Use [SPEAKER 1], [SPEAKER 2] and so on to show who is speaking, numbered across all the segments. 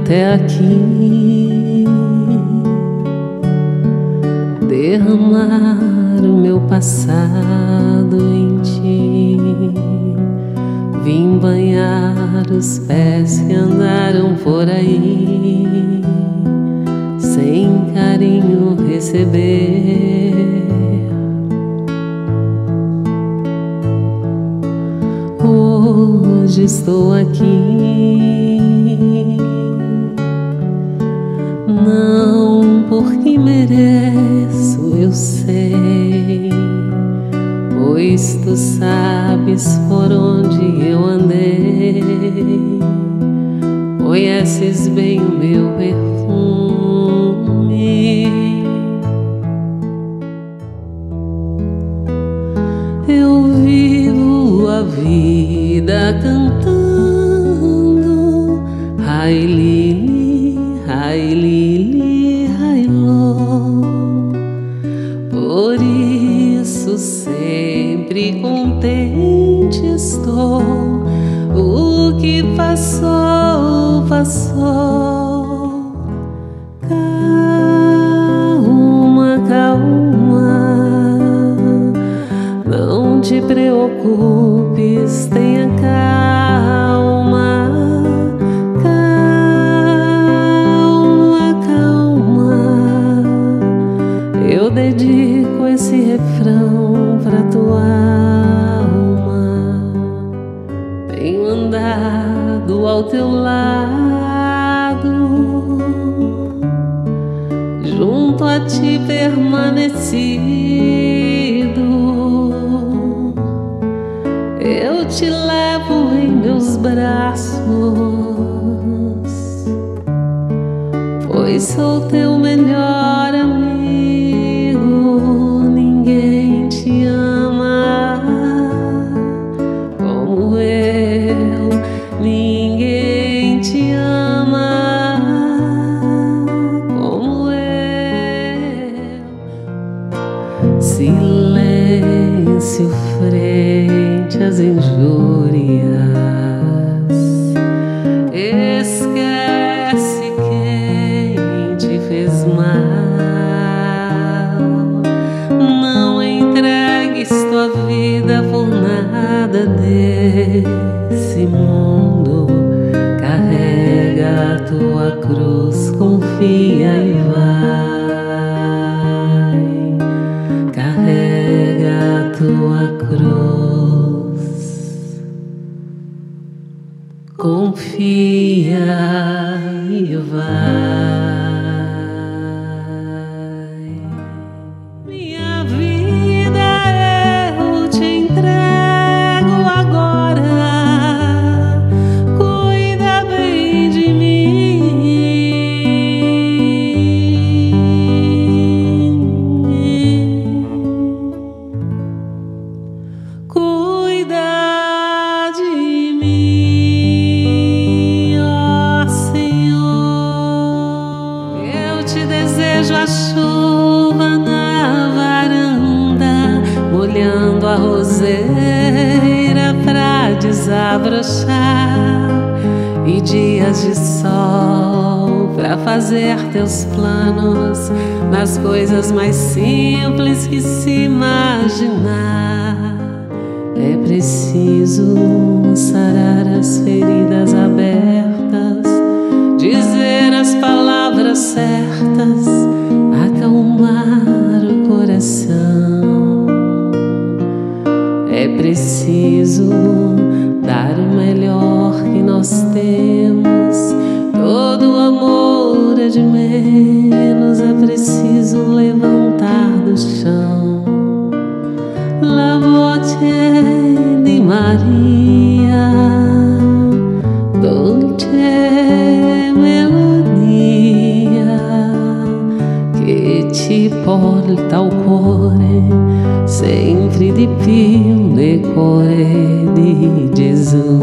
[SPEAKER 1] até aqui, derramar o meu passado em ti. Vim banhar os pés que andaram por aí, sem carinho receber. Hoje estou aqui, porque mereço, eu sei pois tu sabes por onde eu andei, conheces bem o meu perfume. Eu vivo a vida cantando, sempre contente estou. O que passou, Eu te levo em meus braços pois sou teu melhor amigo. Ninguém te ama como eu, ninguém te ama como eu. Silêncio frente às injúrias. Esquece quem te fez mal. Não entregues tua vida por nada desse mundo. Carrega a tua cruz, confia e vai. Confia a roseira pra desabrochar, e dias de sol pra fazer teus planos nas coisas mais simples que se imaginar. É preciso sarar as feridas abertas, dizer as palavras certas, dar o melhor que nós temos. Todo amor é de menos, é preciso levantar do chão. La di Maria, dolce melodia che ti porta ao cuore sempre di più nel cuore di.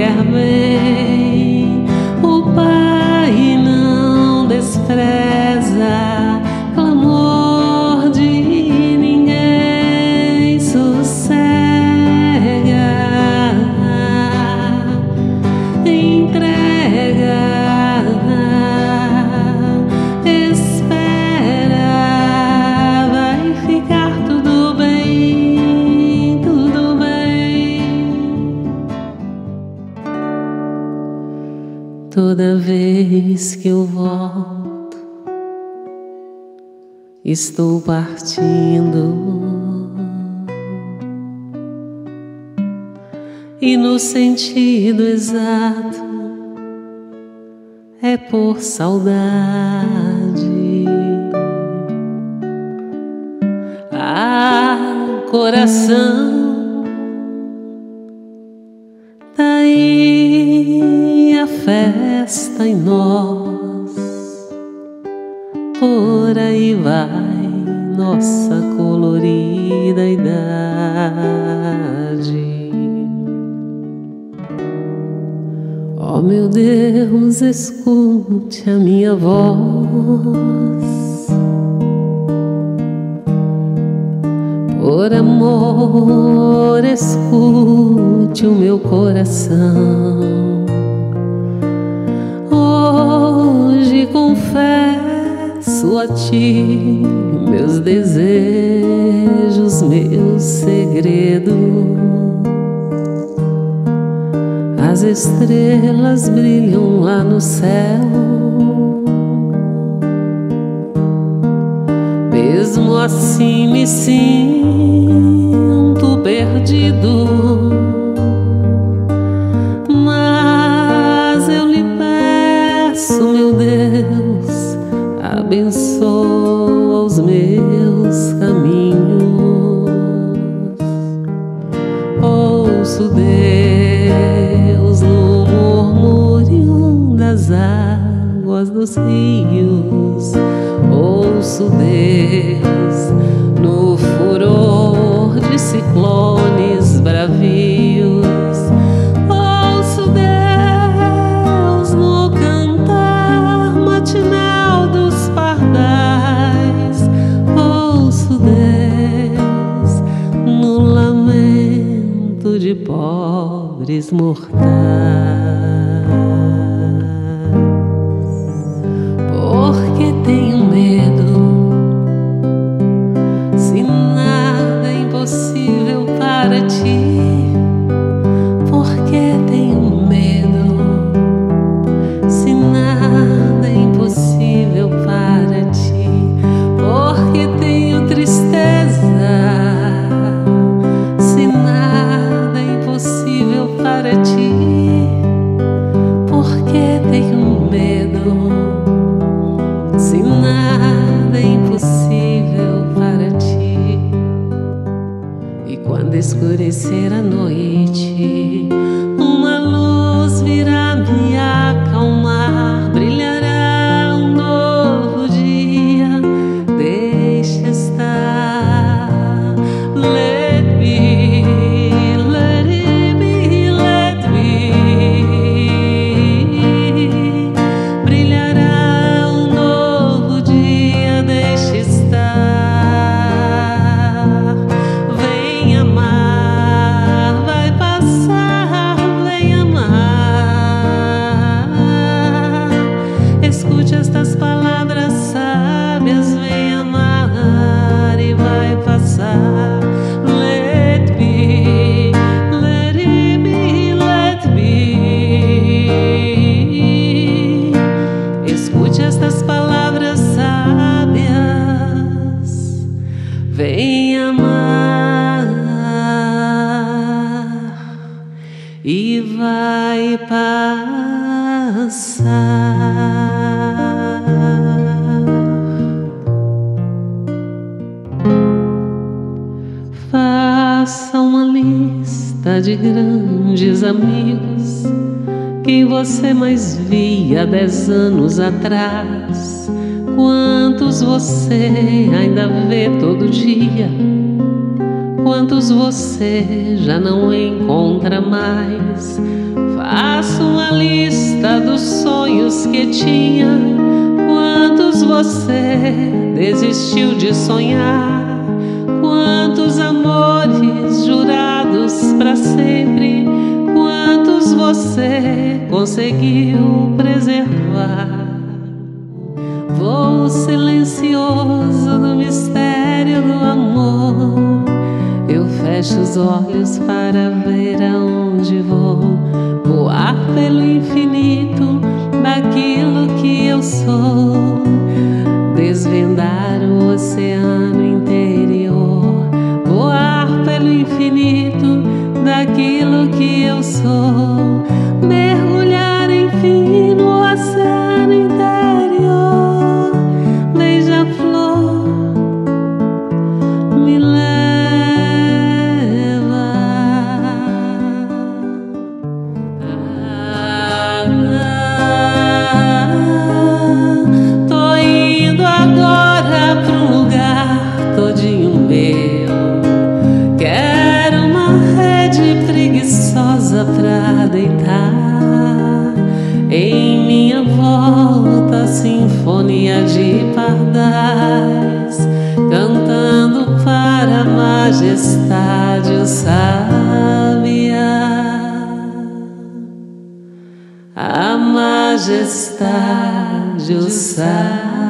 [SPEAKER 1] I am. toda vez que eu volto, estou partindo. E no sentido exato é por saudade. Ah, coração está em nós. Por aí vai nossa colorida idade. oh, meu Deus, escute a minha voz. Por amor, escute o meu coração. confesso a ti meus desejos, meu segredo. As estrelas brilham lá no céu. Mesmo assim me sinto perdido из Мухтара. quando escurecer a noite. Está de grandes amigos quem você mais via dez anos atrás. Quantos você ainda vê todo dia? Quantos você já não encontra mais? Faça uma lista dos sonhos que tinha. Quantos você desistiu de sonhar? Quantos amores para sempre? Quantos você conseguiu preservar? Voo silencioso do mistério do amor. Eu fecho os olhos para ver aonde vou. Voar pelo infinito daquilo que majestade o sabiá. A majestade o sabiá.